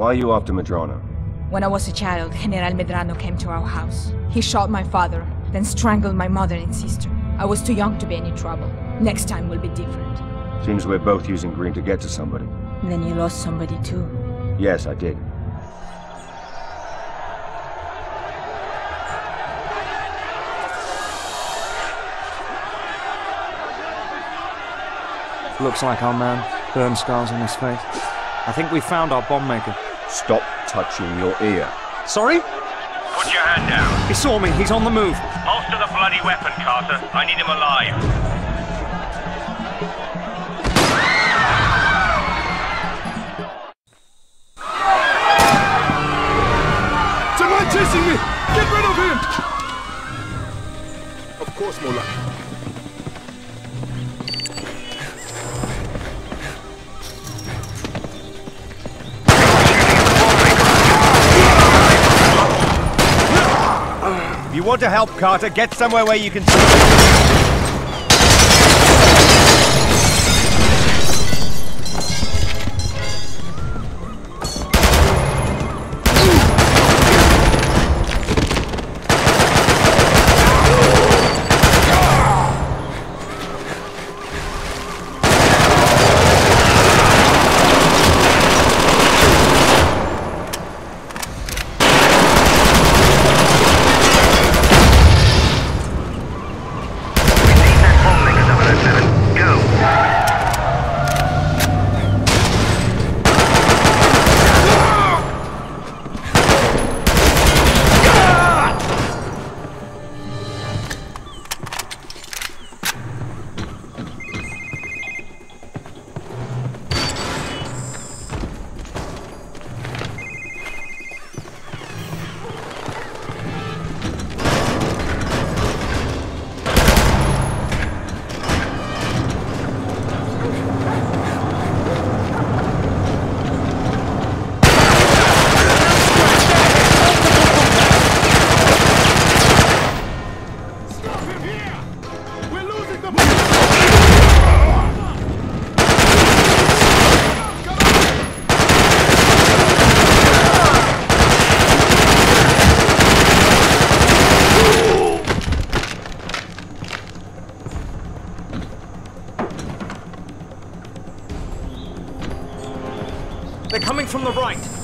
Why are you after Medrano? When I was a child, General Medrano came to our house. He shot my father, then strangled my mother and sister. I was too young to be any trouble. Next time will be different. Seems we're both using Greene to get to somebody. Then you lost somebody too. Yes, I did. Looks like our man. Burn scars on his face. I think we found our bomb maker. Stop touching your ear. Sorry? Put your hand down. He saw me. He's on the move. Holster the bloody weapon, Carter. I need him alive. Someone chasing me! Get rid of him! Of course, Mola. If you want to help Carter, get somewhere where you can They're coming from the right.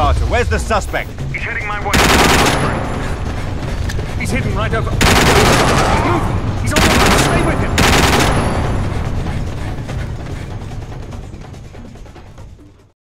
Carter. Where's the suspect? He's heading my way. He's hidden right over.